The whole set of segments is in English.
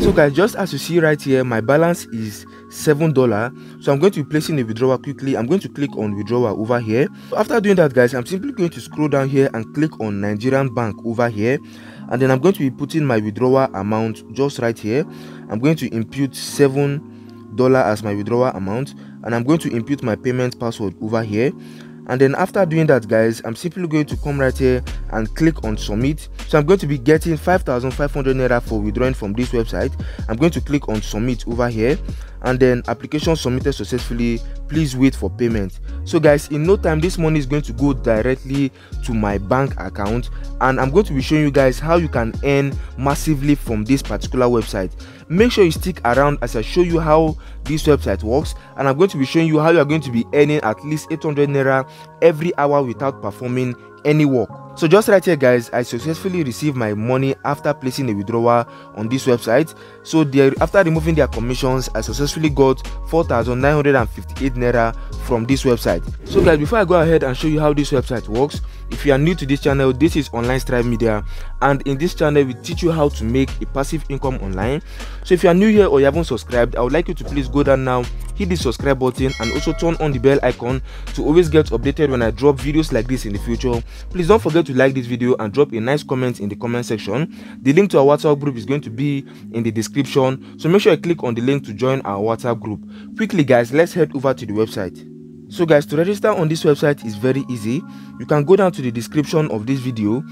so guys just as you see right here my balance is seven dollar. So i'm going to be placing a withdrawal quickly. I'm going to click on withdrawal over here. After doing that guys i'm simply going to scroll down here and click on nigerian bank over here. And then i'm going to be putting my withdrawal amount just right here. I'm going to impute seven dollar as my withdrawal amount. And i'm going to input my payment password over here and then after doing that guys i'm simply going to come right here and click on submit. So i'm going to be getting 5500 naira for withdrawing from this website. I'm going to click on submit over here and then application submitted successfully please wait for payment. So guys in no time this money is going to go directly to my bank account and i'm going to be showing you guys how you can earn massively from this particular website. Make sure you stick around as i show you how this website works and i'm going to be showing you how you are going to be earning at least 800 naira every hour without performing any work so just right here guys i successfully received my money after placing a withdrawal on this website. So after removing their commissions i successfully got 4958 naira from this website. So guys before i go ahead and show you how this website works if you are new to this channel this is online strive media. And in this channel we teach you how to make a passive income online. So if you are new here or you haven't subscribed i would like you to please go down now hit the subscribe button and also turn on the bell icon to always get updated when i drop videos like this in the future. Please don't forget to like this video and drop a nice comment in the comment section. The link to our whatsapp group is going to be in the description. So make sure you click on the link to join our whatsapp group. Quickly guys let's head over to the website. So guys to register on this website is very easy. You can go down to the description of this video.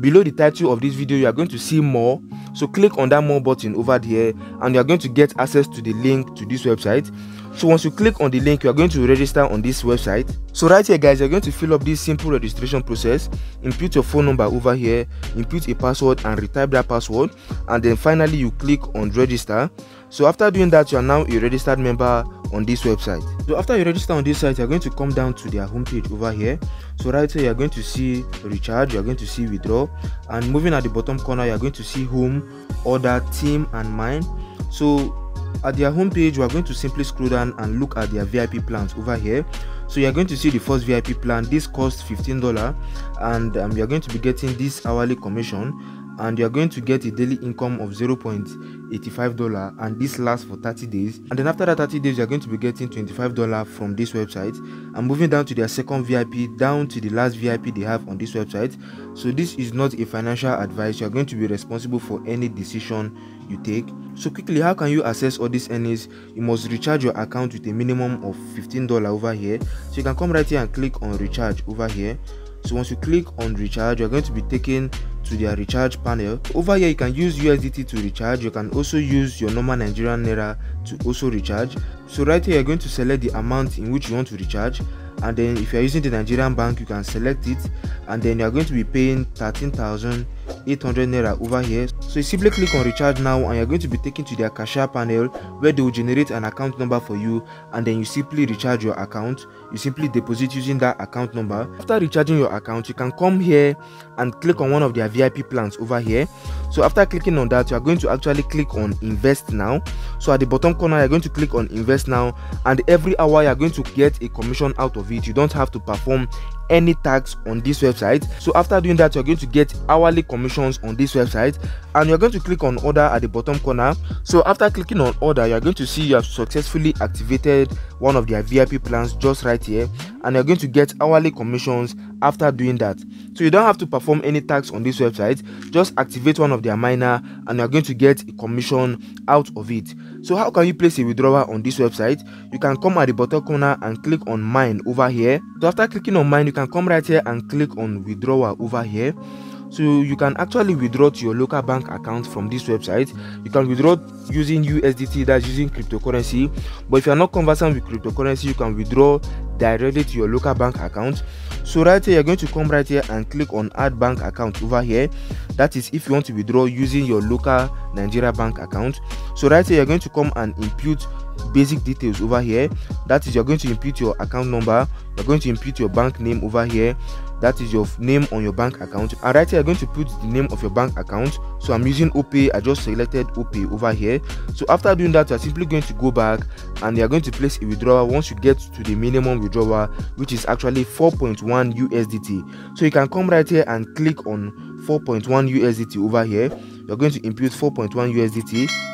Below the title of this video you are going to see more. So click on that more button over there and you are going to get access to the link to this website so once you click on the link you are going to register on this website. So right here guys you're going to fill up this simple registration process. Input your phone number over here input a password and retype that password and then finally you click on register. So after doing that you are now a registered member on this website. So after you register on this site you're going to come down to their homepage over here. So right here you're going to see recharge you're going to see withdraw. And moving at the bottom corner you're going to see home order team and mine. So at their homepage we are going to simply scroll down and look at their vip plans over here. So you're going to see the first vip plan. This costs 15 dollar and um, you're going to be getting this hourly commission and you're going to get a daily income of 0.85 dollar and this lasts for 30 days. And then after that 30 days you're going to be getting 25 dollar from this website. And moving down to their second vip down to the last vip they have on this website. So this is not a financial advice. You're going to be responsible for any decision you take. So quickly how can you access all these earnings? You must recharge your account with a minimum of 15 dollar over here. So you can come right here and click on recharge over here so once you click on recharge you're going to be taken to their recharge panel. Over here you can use usdt to recharge. You can also use your normal nigerian naira to also recharge. So right here you're going to select the amount in which you want to recharge and then if you're using the nigerian bank you can select it. And then you're going to be paying 13,800 naira over here. So you simply click on recharge now and you're going to be taken to their cashier panel where they will generate an account number for you. And then you simply recharge your account. You simply deposit using that account number. After recharging your account you can come here and click on one of their vip plans over here. So after clicking on that you are going to actually click on invest now. So at the bottom corner you're going to click on invest now. And every hour you're going to get a commission out of it. You don't have to perform any tax on this website. So after doing that you're going to get hourly commissions on this website. And you're going to click on order at the bottom corner. So after clicking on order you're going to see you have successfully activated one of their vip plans just right here. And you're going to get hourly commissions after doing that. So you don't have to perform any tax on this website. Just activate one of their miner and you're going to get a commission out of it. So how can you place a withdrawal on this website? You can come at the bottom corner and click on mine over here. So after clicking on mine you can come right here and click on withdrawal over here. So you can actually withdraw to your local bank account from this website. You can withdraw using usdt that's using cryptocurrency. But if you're not conversant with cryptocurrency you can withdraw directly to your local bank account. So right here you're going to come right here and click on add bank account over here. That is if you want to withdraw using your local nigeria bank account. So right here you're going to come and impute basic details over here. That is you're going to input your account number. You're going to input your bank name over here that is your name on your bank account. And right here you're going to put the name of your bank account. So i'm using opay. I just selected opay over here. So after doing that you're simply going to go back and you're going to place a withdrawal once you get to the minimum withdrawal which is actually 4.1 usdt so you can come right here and click on 4.1 usdt over here. You're going to input 4.1 usdt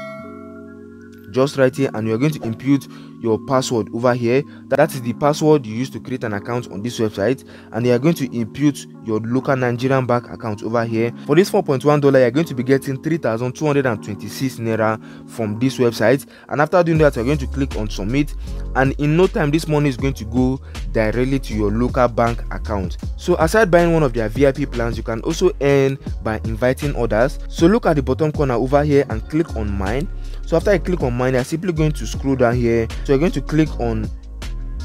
just right here and you're going to input your password over here. That is the password you use to create an account on this website. And you are going to input your local nigerian bank account over here. For this 4.1 dollar you're going to be getting 3226 naira from this website. And after doing that you're going to click on submit. And in no time this money is going to go directly to your local bank account. So aside buying one of their vip plans you can also earn by inviting others. So look at the bottom corner over here and click on mine so after i click on mine i'm simply going to scroll down here. So you're going to click on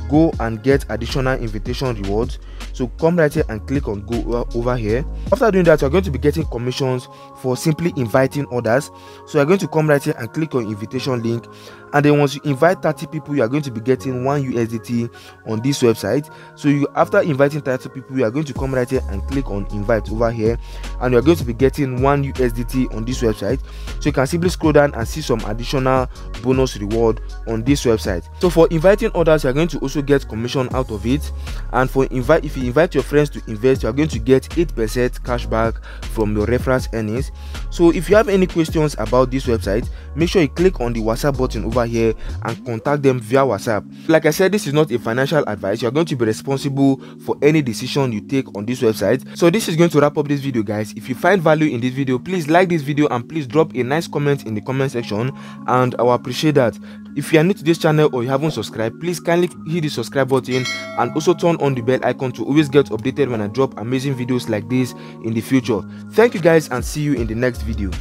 go and get additional invitation rewards. So come right here and click on go over here. After doing that you're going to be getting commissions for simply inviting others. So you're going to come right here and click on invitation link and then once you invite 30 people you are going to be getting one usdt on this website. So you after inviting 30 people you are going to come right here and click on invite over here. And you're going to be getting one usdt on this website. So you can simply scroll down and see some additional bonus reward on this website. So for inviting others you're going to also get commission out of it. And for invite if you invite your friends to invest you are going to get 8 percent cashback from your reference earnings. So if you have any questions about this website make sure you click on the whatsapp button over here and contact them via whatsapp. Like i said this is not a financial advice. You are going to be responsible for any decision you take on this website. So this is going to wrap up this video guys. If you find value in this video please like this video and please drop a nice comment in the comment section. And i will appreciate that. If you are new to this channel or you haven't subscribed please kindly hit the subscribe button and also turn on the bell icon to always get updated when i drop amazing videos like this in the future. Thank you guys and see you in the next video